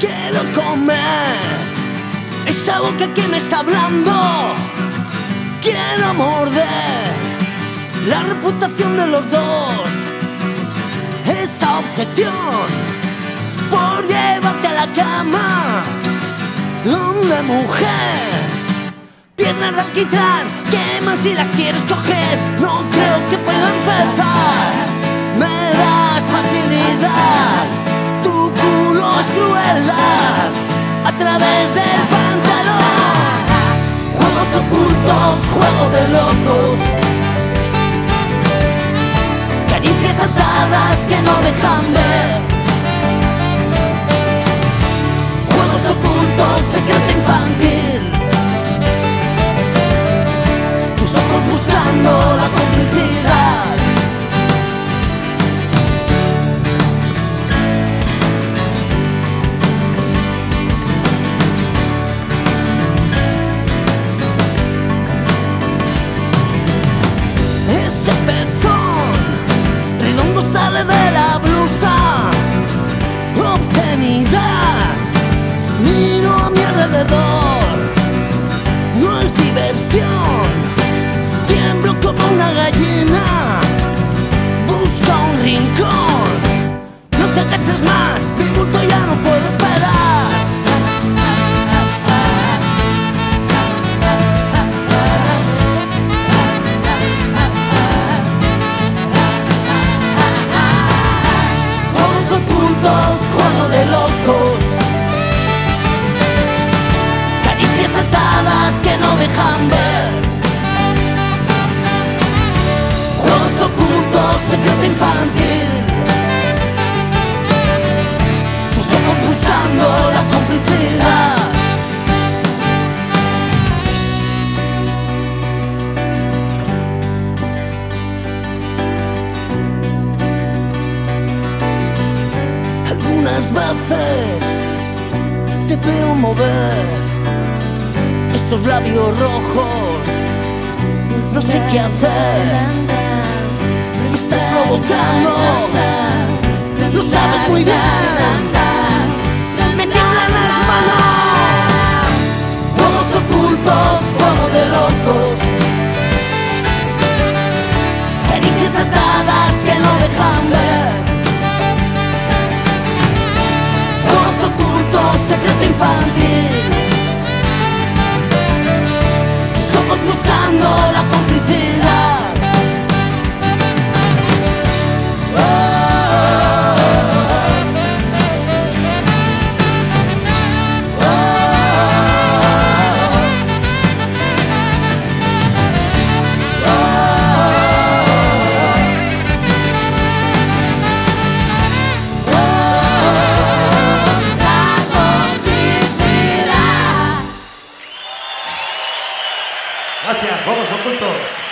Quiero comer esa boca que me está hablando. Quiero morder la reputación de los dos. Esa obsesión por llevarte a la cama. Una mujer, pierna raquitán, queman si las quieres coger. No creo que pueda empezar. Me das facilidad, tu culo es crueldad a través del juego de locos. Caricias atadas que no dejan ver. Juegos ocultos, secreto locos. Caricias atadas que no dejan ver. Juegos ocultos, secreto infantil. Algunas veces te veo mover esos labios rojos. No sé qué hacer. Me estás provocando. Lo sabes muy bien. Buscando Gracias, Juegos Ocultos.